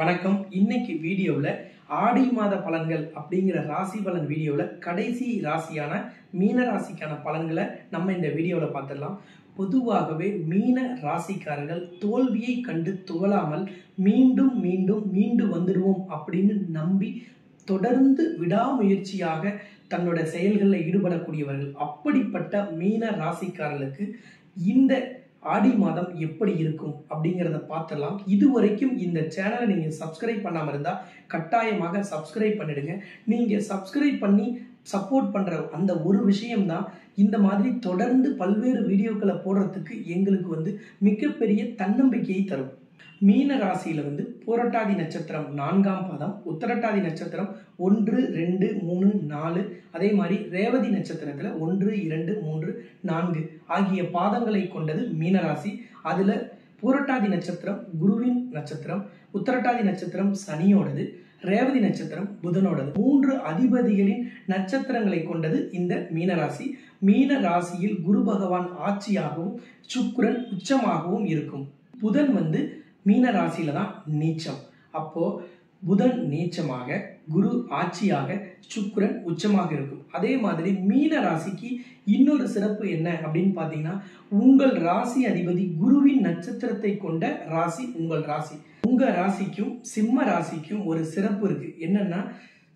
வணக்கம். இன்னைக்கு வீடியோவில் ஆடி மாத பலன்கள் அப்படிங்கிற ராசி பலன் வீடியோவில் கடைசி ராசியான மீன ராசிக்கான பலன்களை நம்ம இந்த வீடியோவில் பார்த்துடலாம். பொதுவாகவே மீன ராசிக்காரர்கள் தோல்வியை கண்டு துவளாமல் மீண்டும் மீண்டும் மீண்டு வந்துடுவோம் அப்படின்னு நம்பி தொடர்ந்து விடாமுயற்சியாக தன்னோட செயல்களில் ஈடுபடக்கூடியவர்கள். அப்படிப்பட்ட மீன ராசிக்காரர்களுக்கு இந்த ஆடி மாதம் எப்படி இருக்கும் அப்படிங்கிறத பார்த்துடலாம். இது வரைக்கும் இந்த சேனலை நீங்கள் சப்ஸ்கிரைப் பண்ணாமல் இருந்தால் கட்டாயமாக சப்ஸ்கிரைப் பண்ணிடுங்க. நீங்கள் சப்ஸ்கிரைப் பண்ணி சப்போர்ட் பண்ணுற அந்த ஒரு விஷயம்தான் இந்த மாதிரி தொடர்ந்து பல்வேறு வீடியோக்களை போடுறதுக்கு எங்களுக்கு வந்து மிகப்பெரிய தன்னம்பிக்கையை தரும். மீன ராசியில வந்து புரட்டாதி நட்சத்திரம் நான்காம் பாதம் உத்தரட்டாதி நட்சத்திரம் ஒன்று ரெண்டு மூணு நாலு அதே மாதிரி ரேவதி நட்சத்திரத்துல ஒன்று இரண்டு மூன்று நான்கு ஆகிய பாதங்களை கொண்டது மீனராசி. அதுல பூரட்டாதி நட்சத்திரம் குருவின் நட்சத்திரம் உத்தரட்டாதி நட்சத்திரம் சனியோடது ரேவதி நட்சத்திரம் புதனோடது. மூன்று அதிபதிகளின் நட்சத்திரங்களை கொண்டது இந்த மீனராசி. மீன ராசியில் குரு பகவான் ஆட்சியாகவும் சுக்கிரன் உச்சமாகவும் இருக்கும். புதன் வந்து மீன ராசியில தான் நீச்சம். அப்போ புதன் நீச்சமாக குரு ஆட்சியாக சுக்கரன் உச்சமாக இருக்கும். அதே மாதிரி மீன ராசிக்கு இன்னொரு சிறப்பு என்ன அப்படின்னு பார்த்தீங்கன்னா உங்கள் ராசி அதிபதி குருவின் நட்சத்திரத்தை கொண்ட ராசி உங்கள் ராசி. உங்க ராசிக்கும் சிம்ம ராசிக்கும் ஒரு சிறப்பு இருக்கு. என்னன்னா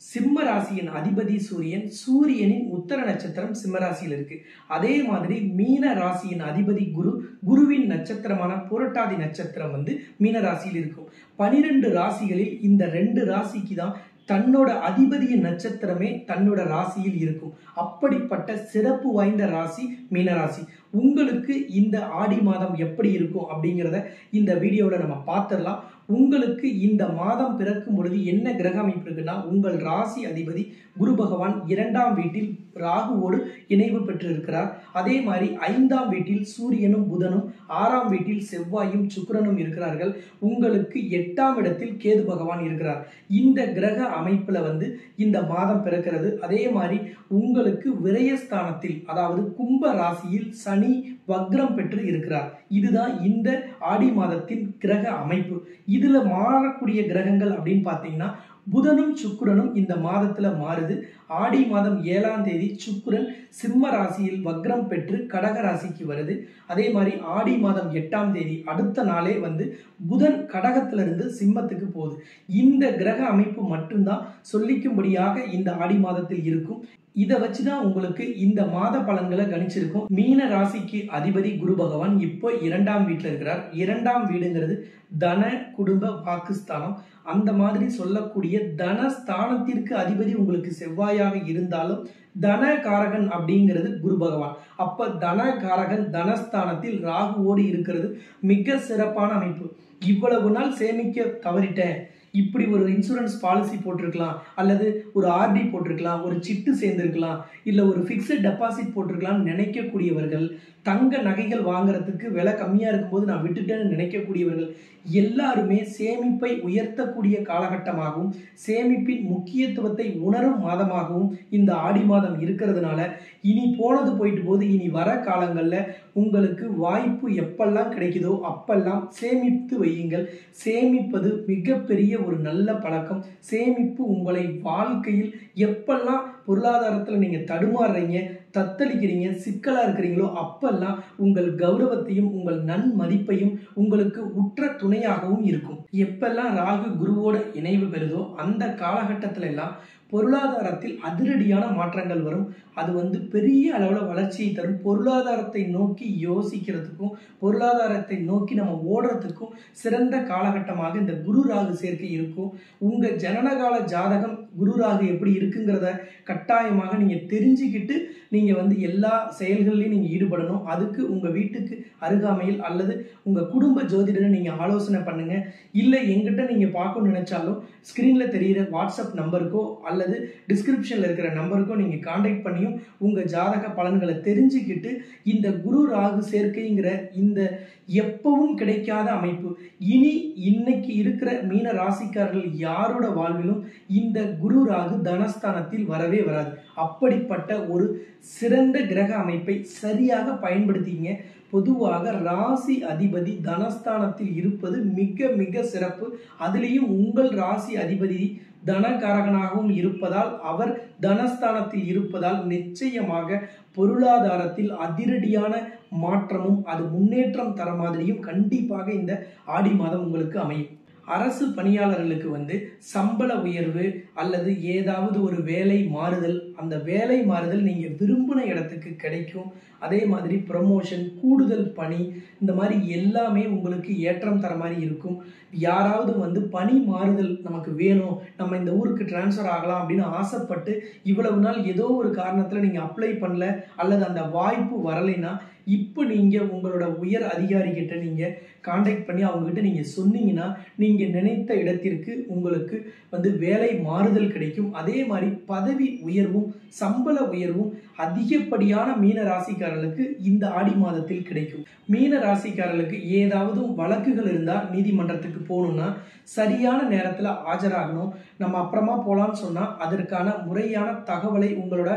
சிம்ம ராசியின் அதிபதி சூரியன் சூரியனின் உத்தர நட்சத்திரம் சிம்ம ராசியில் இருக்கு. அதே மாதிரி மீன ராசியின் அதிபதி குரு குருவின் நட்சத்திரமான புரட்டாதி நட்சத்திரம் வந்து மீன ராசியில் இருக்கும் பனிரெண்டு ராசிகளில் இந்த ரெண்டு ராசிக்கு தான் தன்னோட அதிபதியின் நட்சத்திரமே தன்னோட ராசியில் இருக்கும். அப்படிப்பட்ட சிறப்பு வாய்ந்த ராசி மீனராசி உங்களுக்கு இந்த ஆடி மாதம் எப்படி இருக்கும் அப்படிங்கிறத இந்த வீடியோவில் நம்ம பார்த்துடலாம். உங்களுக்கு இந்த மாதம் பிறக்கும் பொழுது என்ன கிரக அமைப்பு இருக்குன்னா உங்கள் ராசி அதிபதி குரு பகவான் இரண்டாம் வீட்டில் ராகுவோடு இணைவு பெற்றிருக்கிறார். அதே மாதிரி ஐந்தாம் வீட்டில் சூரியனும் புதனும் ஆறாம் வீட்டில் செவ்வாயும் சுக்கரனும் இருக்கிறார்கள். உங்களுக்கு எட்டாம் இடத்தில் கேது பகவான் இருக்கிறார். இந்த கிரக அமைப்பில் வந்து இந்த மாதம் பிறக்கிறது. அதே மாதிரி உங்களுக்கு விரயஸ்தானத்தில் அதாவது கும்ப ராசியில் சனி வக்ரம் பெற்று இருக்கிறார். இதுதான் இந்த ஆடி மாதத்தின் கிரக அமைப்பு. இதுல மாறக்கூடிய கிரகங்கள் அப்படின்னு பார்த்தீங்கன்னா புதனும் சுக்கிரனும் இந்த மாதத்துல மாறுது. ஆடி மாதம் ஏழாம் தேதி சுக்கிரன் சிம்ம ராசியில் வக்ரம் பெற்று கடக ராசிக்கு வருது. அதே மாதிரி ஆடி மாதம் எட்டாம் தேதி அடுத்த நாளே வந்து புதன் கடகத்திலிருந்து சிம்மத்துக்கு போகுது. இந்த கிரக அமைப்பு மட்டும்தான் சொல்லிக்கும்படியாக இந்த ஆடி மாதத்தில் இருக்கும். இதை வச்சு தான் உங்களுக்கு இந்த மாத பலன்களை கணிச்சிருக்கும். மீன ராசிக்கு அதிபதி குரு பகவான் இப்போ இரண்டாம் வீட்டில் இருக்கிறார். இரண்டாம் வீடுங்கிறது தன குடும்ப வாக்குஸ்தானம். அந்த மாதிரி சொல்லக்கூடிய தனஸ்தானத்திற்கு அதிபதி உங்களுக்கு செவ்வாய் செவ்வாயாக இருந்தாலும் தன காரகன் அப்படிங்கிறது குரு பகவான். அப்ப தன காரகன் தனஸ்தானத்தில் ராகுவோடு இருக்கிறது மிக சிறப்பான அமைப்பு. இவ்வளவு நாள் சேமிக்க தவறிட்டேன். இப்படி ஒரு இன்சூரன்ஸ் பாலிசி போட்டிருக்கலாம் அல்லது ஒரு ஆர்டி போட்டிருக்கலாம் ஒரு சிட்டு சேர்ந்திருக்கலாம் இல்லை ஒரு ஃபிக்ஸட் டெபாசிட் போட்டிருக்கலாம்னு நினைக்கக்கூடியவர்கள் தங்க நகைகள் வாங்குறதுக்கு விலை கம்மியாக இருக்கும்போது நான் விட்டுட்டேன்னு நினைக்கக்கூடியவர்கள் எல்லாருமே சேமிப்பை உயர்த்தக்கூடிய காலகட்டமாகவும் சேமிப்பின் முக்கியத்துவத்தை உணரும் மாதமாகவும் இந்த ஆடி மாதம் இருக்கிறதுனால இனி போனது போயிட்டு போது இனி வர காலங்களில் உங்களுக்கு வாய்ப்பு எப்பெல்லாம் கிடைக்குதோ அப்பெல்லாம் சேமித்து வையுங்கள். சேமிப்பது மிகப்பெரிய ஒரு நல்ல பழக்கம். சேமிப்பு உங்களை வாழ்க்கையில் எப்பெல்லாம் பொருளாதாரத்தில் நீங்கள் தடுமாறுறீங்க தத்தளிக்கிறீங்க சிக்கலாக இருக்கிறீங்களோ அப்பெல்லாம் உங்கள் கௌரவத்தையும் உங்கள் நன்மதிப்பையும் உங்களுக்கு உற்ற துணையாகவும் இருக்கும். எப்பெல்லாம் ராகு குருவோட இணைவு பெறுதோ அந்த காலகட்டத்தில எல்லாம் பொருளாதாரத்தில் அதிரடியான மாற்றங்கள் வரும். அது வந்து பெரிய அளவில் வளர்ச்சியை தரும். பொருளாதாரத்தை நோக்கி யோசிக்கிறதுக்கும் பொருளாதாரத்தை நோக்கி நம்ம ஓடுறதுக்கும் சிறந்த காலகட்டமாக இந்த குரு ராகு சேர்க்கை இருக்கும். உங்கள் ஜனனகால ஜாதகம் குரு ராகு எப்படி இருக்குங்கிறத கட்டாயமாக நீங்கள் தெரிஞ்சுக்கிட்டு நீங்கள் வந்து எல்லா செயல்கள்லையும் நீங்கள் ஈடுபடணும். அதுக்கு உங்கள் வீட்டுக்கு அருகாமையில் அல்லது உங்கள் குடும்ப ஜோதிடரை நீங்கள் ஆலோசனை பண்ணுங்கள் இல்லை எங்கிட்ட நீங்கள் பார்க்கணும்னு நினச்சாலும் ஸ்க்ரீனில் தெரிகிற வாட்ஸ்அப் நம்பருக்கோ அல்லது டிஸ்கிரிப்ஷனில் இருக்கிற நம்பருக்கோ நீங்கள் காண்டாக்ட் பண்ணியும் உங்கள் ஜாதக பலன்களை தெரிஞ்சுக்கிட்டு இந்த குரு ராகு சேர்க்கைங்கிற இந்த எப்பவும் கிடைக்காத அமைப்பு. இனி இன்னைக்கு இருக்கிற மீன ராசிக்காரர்கள் யாரோட வாழ்விலும் இந்த குரு ராகு தனஸ்தானத்தில் வரவே வராது. அப்படிப்பட்ட ஒரு சிறந்த கிரக அமைப்பை சரியாக பயன்படுத்திங்க. பொதுவாக ராசி அதிபதி தனஸ்தானத்தில் இருப்பது மிக மிக சிறப்பு. அதுலேயும் உங்கள் ராசி அதிபதி தனகாரகனாகவும் இருப்பதால் அவர் தனஸ்தானத்தில் இருப்பதால் நிச்சயமாக பொருளாதாரத்தில் அதிரடியான மாற்றமும் அது முன்னேற்றம் தர மாதிரியும் கண்டிப்பாக இந்த ஆடி மாதம் உங்களுக்கு அமையும். அரசு பணியாளர்களுக்கு வந்து சம்பள உயர்வு அல்லது ஏதாவது ஒரு வேலை மாறுதல் அந்த வேலை மாறுதல் நீங்கள் விரும்பின இடத்துக்கு கிடைக்கும். அதே மாதிரி ப்ரமோஷன் கூடுதல் பணி இந்த மாதிரி எல்லாமே உங்களுக்கு ஏற்றம் தர மாதிரி இருக்கும். யாராவது வந்து பணி மாறுதல் நமக்கு வேணும் நம்ம இந்த ஊருக்கு டிரான்ஸ்ஃபர் ஆகலாம் அப்படின்னு ஆசைப்பட்டு இவ்வளவு நாள் ஏதோ ஒரு காரணத்தில் நீங்கள் அப்ளை பண்ணல அல்லது அந்த வாய்ப்பு வரலைன்னா இப்போ நீங்கள் உங்களோட உயர் அதிகாரிகிட்ட நீங்கள் காண்டாக்ட் பண்ணி அவங்ககிட்ட நீங்கள் சொன்னீங்கன்னா நீங்கள் நினைத்த இடத்திற்கு உங்களுக்கு வந்து வேலை மாறுதல் கிடைக்கும். அதே மாதிரி பதவி உயர்வும் சம்பள உயர்வும் அதிகப்படியான மீன ராசிக்காரர்களுக்கு இந்த ஆடி மாதத்தில் கிடைக்கும். மீன ராசிக்காரர்களுக்கு ஏதாவது வழக்குகள் இருந்தால் நீதிமன்றத்துக்கு போகணும்னா சரியான நேரத்தில் ஆஜராகணும். நம்ம அப்புறமா போகலான்னு சொன்னால் அதற்கான முறையான தகவலை உங்களோட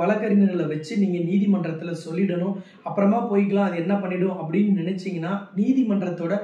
வழக்கறிஞர்களை வச்சு நீங்கள் நீதிமன்றத்தில் சொல்லிடணும். அப்புறமா போய்க்கலாம் அது என்ன பண்ணிடும் அப்படின்னு நினச்சிங்கன்னா நீதிமன்றத்தோட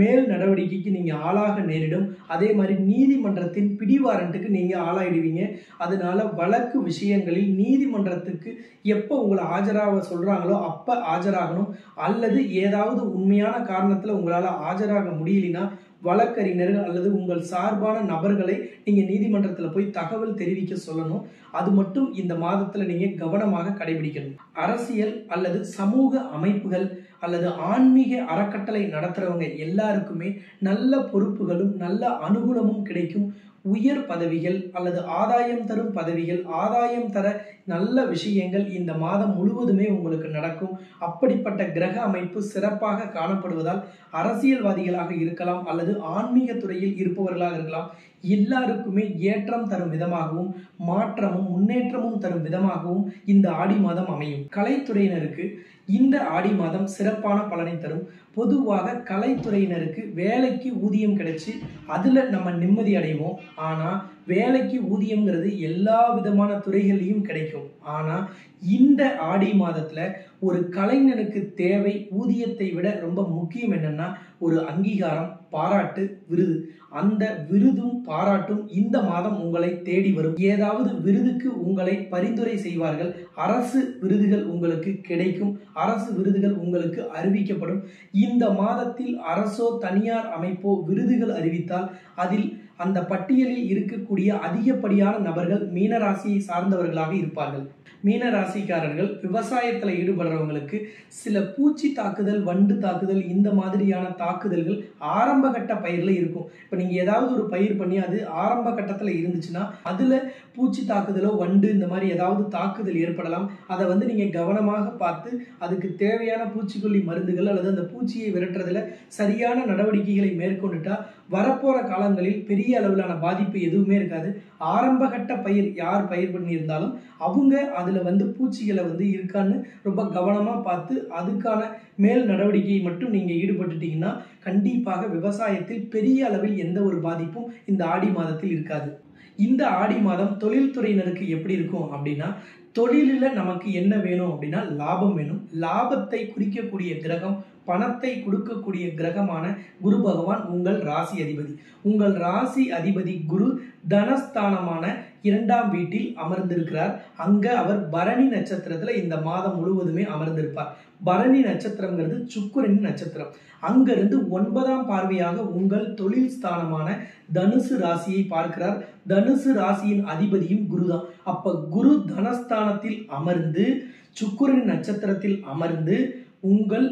மேல் நடவடிக்கைக்கு நீங்கள் ஆளாக நேரிடும். அதே மாதிரி நீதிமன்றத்தின் பிடிவாரண்ட்டுக்கு நீங்கள் ஆளாயிடுவீங்க. அதனால வழக்கு விஷயங்களில் நீதிமன்றத்துக்கு எப்போ உங்களை ஆஜராக சொல்கிறாங்களோ அப்போ ஆஜராகணும். அல்லது ஏதாவது உண்மையான காரணத்தில் உங்களால் ஆஜராக முடியலனா வழக்கறிஞர்கள் அல்லது உங்கள் சார்பான நபர்களை நீங்கள் நீதிமன்றத்தில் போய் தகவல் தெரிவிக்க சொல்லணும். அது மட்டும் இந்த மாதத்தில் நீங்கள் கவனமாக கடைபிடிக்கணும். அரசியல் அல்லது சமூக அமைப்புகள் அல்லது ஆன்மீக அறக்கட்டளை நடத்துகிறவங்க எல்லாருக்குமே நல்ல பொறுப்புகளும் நல்ல அனுகூலமும் கிடைக்கும். உயர் பதவிகள் அல்லது ஆதாயம் தரும் பதவிகள் ஆதாயம் தர நல்ல விஷயங்கள் இந்த மாதம் முழுவதுமே உங்களுக்கு நடக்கும். அப்படிப்பட்ட கிரக அமைப்பு சிறப்பாக காணப்படுவதால் அரசியல்வாதிகளாக இருக்கலாம் அல்லது ஆன்மீக துறையில் இருப்பவர்களாக இருக்கலாம். எல்லாருக்குமே ஏற்றம் தரும் விதமாகவும் மாற்றமும் முன்னேற்றமும் தரும் விதமாகவும் இந்த ஆடி மாதம் அமையும். கலைத்துறையினருக்கு இந்த ஆடி மாதம் சிறப்பான பலனை தரும். பொதுவாக கலைத்துறையினருக்கு வேலைக்கு ஊதியம் கிடைச்சி அதில் நம்ம நிம்மதி அடைவோம். ஆனால் வேலைக்கு ஊதியம்ங்கிறது எல்லா விதமான துறைகள்லையும் கிடைக்கும். ஆனால் இந்த ஆடி மாதத்தில் ஒரு கலைஞனுக்கு தேவை ஊதியத்தை விட ரொம்ப முக்கியம் என்னென்னா ஒரு அங்கீகாரம் பாராட்டு விருது. அந்த விருதும் பாராட்டும் இந்த மாதம் உங்களை தேடி வரும். ஏதாவது விருதுக்கு உங்களை பரிந்துரை செய்வார்கள். அரசு விருதுகள் உங்களுக்கு கிடைக்கும். அரசு விருதுகள் உங்களுக்கு அறிவிக்கப்படும். இந்த மாதத்தில் அரசோ தனியார் அமைப்போ விருதுகள் அறிவித்தால் அதில் அந்த பட்டியலில் இருக்கக்கூடிய அதிகப்படியான நபர்கள் மீனராசியை சார்ந்தவர்களாக இருப்பார்கள். மீன ராசிக்காரர்கள் விவசாயத்தில் ஈடுபடுறவங்களுக்கு சில பூச்சி தாக்குதல் வண்டு தாக்குதல் இந்த மாதிரியான தாக்குதல்கள் ஆரம்ப கட்ட பயிரில் இருக்கும். இப்போ நீங்கள் ஏதாவது ஒரு பயிர் பண்ணி அது ஆரம்ப கட்டத்தில் இருந்துச்சுன்னா அதில் பூச்சி தாக்குதலோ வண்டு இந்த மாதிரி ஏதாவது தாக்குதல் ஏற்படலாம். அதை வந்து நீங்கள் கவனமாக பார்த்து அதுக்கு தேவையான பூச்சிக்கொல்லி மருந்துகள் அல்லது அந்த பூச்சியை விரட்டுறதுல சரியான நடவடிக்கைகளை மேற்கொண்டுட்டா வரப்போகிற காலங்களில் பெரிய அளவிலான பாதிப்பு எதுவுமே இருக்காது. ஆரம்பகட்ட பயிர் யார் பயிர் பண்ணியிருந்தாலும் அவங்க அதில் வந்து பூச்சிகளை வந்து இருக்கான்னு ரொம்ப கவனமாக பார்த்து அதுக்கான மேல் நடவடிக்கையை மட்டும் நீங்கள் ஈடுபட்டுட்டீங்கன்னா கண்டிப்பாக விவசாயத்தில் பெரிய அளவில் எந்த ஒரு பாதிப்பும் இந்த ஆடி மாதத்தில் இருக்காது. இந்த ஆடி மாதம் தொழில்துறையினருக்கு எப்படி இருக்கும் அப்படின்னா தொழிலில் நமக்கு என்ன வேணும் அப்படின்னா லாபம் வேணும். லாபத்தை குறிக்கக்கூடிய கிரகம் பணத்தை கொடுக்கக்கூடிய கிரகமான குரு பகவான் உங்கள் ராசி அதிபதி. உங்கள் ராசி அதிபதி குரு தனஸ்தானமான இரண்டாம் வீட்டில் அமர்ந்திருக்கிறார். அங்க அவர் பரணி நட்சத்திரத்துல இந்த மாதம் முழுவதுமே அமர்ந்திருப்பார். பரணி நட்சத்திரம்ங்கிறது சுக்குரனின் நட்சத்திரம். அங்கிருந்து ஒன்பதாம் பார்வையாக உங்கள் தொழில் ஸ்தானமான தனுசு ராசியை பார்க்கிறார். தனுசு ராசியின் அதிபதியும் குரு தான் அப்ப குரு தனஸ்தானத்தில் அமர்ந்து சுக்குரன் நட்சத்திரத்தில் அமர்ந்து உங்கள்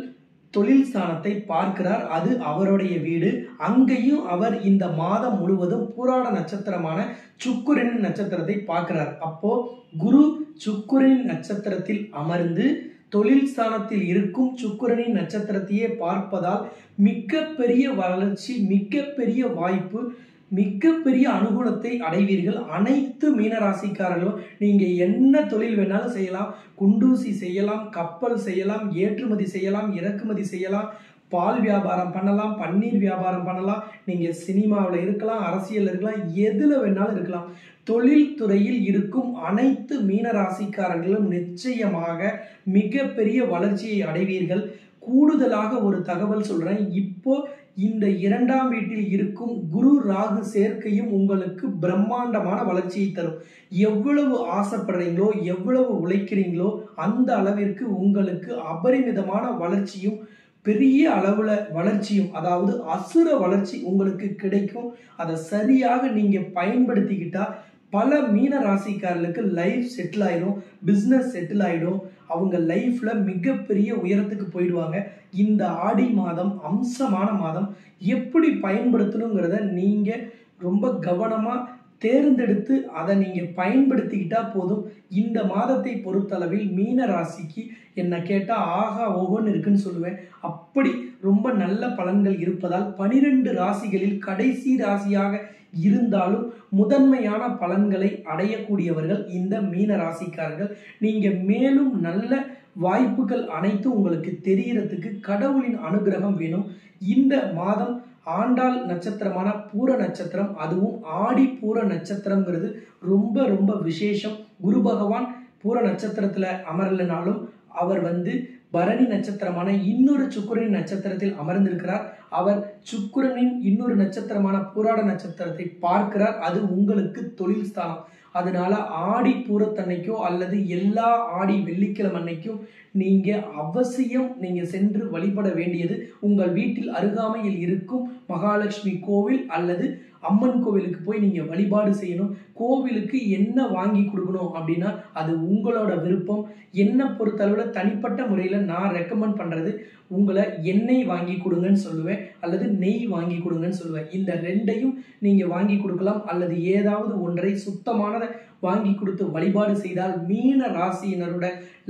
தொழில் ஸ்தானத்தை பார்க்கிறார். அது அவருடைய வீடு. அங்கேயும் அவர் இந்த மாதம் முழுவதும் புராண நட்சத்திரமான சுக்குரனின் நட்சத்திரத்தை பார்க்கிறார். அப்போ குரு சுக்குரனின் நட்சத்திரத்தில் அமர்ந்து தொழில் ஸ்தானத்தில் இருக்கும் சுக்குரனின் நட்சத்திரத்தையே பார்ப்பதால் மிக பெரிய வளர்ச்சி மிக பெரிய வாய்ப்பு மிகப்பெரிய அனுகூலத்தை அடைவீர்கள். அனைத்து மீனராசிக்காரர்களும் நீங்கள் என்ன தொழில் வேணாலும் செய்யலாம். குண்டூசி செய்யலாம் கப்பல் செய்யலாம் ஏற்றுமதி செய்யலாம் இறக்குமதி செய்யலாம் பால் வியாபாரம் பண்ணலாம் பன்னீர் வியாபாரம் பண்ணலாம். நீங்கள் சினிமாவில் இருக்கலாம் அரசியல் இருக்கலாம் எதில் வேணாலும் இருக்கலாம். தொழில்துறையில் இருக்கும் அனைத்து மீனராசிக்காரர்களும் நிச்சயமாக மிகப்பெரிய வளர்ச்சியை அடைவீர்கள். கூடுதலாக ஒரு தகவல் சொல்கிறேன் இப்போது இந்த இரண்டாம் வீட்டில் இருக்கும் குரு ராகு சேர்க்கையும் உங்களுக்கு பிரம்மாண்டமான வளர்ச்சியை தரும். எவ்வளவு ஆசைப்படுறீங்களோ எவ்வளவு உழைக்கிறீங்களோ அந்த அளவிற்கு உங்களுக்கு அபரிமிதமான வளர்ச்சியும் பெரிய அளவுல வளர்ச்சியும் அதாவது அசுர வளர்ச்சி உங்களுக்கு கிடைக்கும். அதை சரியாக நீங்க பயன்படுத்திக்கிட்டா பல மீன ராசிக்காரர்களுக்கு லைஃப் செட்டில் ஆயிடும் பிஸ்னஸ் செட்டில் ஆயிடும். அவங்க லைஃப்ல மிகப்பெரிய உயரத்துக்கு போயிடுவாங்க. இந்த ஆடி மாதம் அம்சமான மாதம் எப்படி பயன்படுத்தணுங்கிறத நீங்க ரொம்ப கவனமா தேர்ந்தெடுத்து அதை நீங்கள் பயன்படுத்திக்கிட்டா போதும். இந்த மாதத்தை பொறுத்தளவில் மீன ராசிக்கு என்னை கேட்டால் ஆகா ஓகோன்னு இருக்குன்னு சொல்லுவேன். அப்படி ரொம்ப நல்ல பலன்கள் இருப்பதால் பனிரெண்டு ராசிகளில் கடைசி ராசியாக இருந்தாலும் முதன்மையான பலன்களை அடையக்கூடியவர்கள் இந்த மீன ராசிக்காரர்கள். நீங்க மேலும் நல்ல வாய்ப்புகள் அனைத்தும் உங்களுக்கு தெரியறதுக்கு கடவுளின் அனுகிரகம் வேணும். இந்த மாதம் ஆண்டாள் நட்சத்திரமான பூர நட்சத்திரம் அதுவும் ஆடி பூர நட்சத்திரங்கிறது ரொம்ப ரொம்ப விசேஷம். குரு பகவான் பூர நட்சத்திரத்துல அமரலனாலும் அவர் வந்து பரணி நட்சத்திரமான இன்னொரு சுக்குரனின் நட்சத்திரத்தில் அமர்ந்திருக்கிறார். அவர் சுக்குரனின் இன்னொரு நட்சத்திரமான புராட நட்சத்திரத்தை பார்க்கிறார். அது உங்களுக்கு தொழில் ஸ்தானம். அதனால ஆடி பூரத்தன்னைக்கோ அல்லது எல்லா ஆடி வெள்ளிக்கிழமை அன்னைக்கும் நீங்க அவசியம் நீங்க சென்று வழிபட வேண்டியது உங்கள் வீட்டில் அருகாமையில் இருக்கும் மகாலட்சுமி கோவில் அல்லது அம்மன் கோவிலுக்கு போய் நீங்கள் வழிபாடு செய்யணும். கோவிலுக்கு என்ன வாங்கி கொடுக்கணும் அப்படின்னா அது உங்களோட விருப்பம். என்னை பொறுத்தளவில் தனிப்பட்ட முறையில் நான் ரெக்கமெண்ட் பண்ணுறது உங்களை எண்ணெய் வாங்கி கொடுங்கன்னு சொல்லுவேன் அல்லது நெய் வாங்கி கொடுங்கன்னு சொல்லுவேன். இந்த ரெண்டையும் நீங்கள் வாங்கி கொடுக்கலாம் அல்லது ஏதாவது ஒன்றை சுத்தமானதை வாங்கி கொடுத்து வழிபாடு செய்தால் மீன ராசியினரோட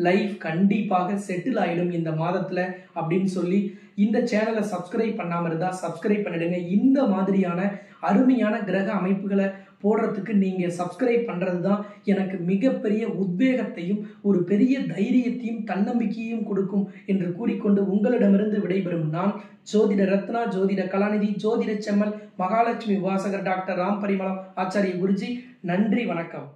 லைஃப் கண்டிப்பாக செட்டில் ஆகிடும் இந்த மாதத்தில் அப்படின்னு சொல்லி இந்த சேனலை சப்ஸ்கிரைப் பண்ணாமல் இருந்தால் சப்ஸ்கிரைப் பண்ணிடுங்க. இந்த மாதிரியான அருமையான கிரக அமைப்புகளை போடுறதுக்கு நீங்கள் சப்ஸ்கிரைப் பண்ணுறது தான் எனக்கு மிகப்பெரிய உத்வேகத்தையும் ஒரு பெரிய தைரியத்தையும் தன்னம்பிக்கையும் கொடுக்கும் என்று கூறிக்கொண்டு உங்களிடமிருந்து விடைபெறும் நான் ஜோதிட ரத்னா ஜோதிட கலாநிதி ஜோதிட செம்மல் மகாலட்சுமி வாசகர் டாக்டர் ராம் பரிமளம் ஆச்சாரிய குருஜி. நன்றி வணக்கம்.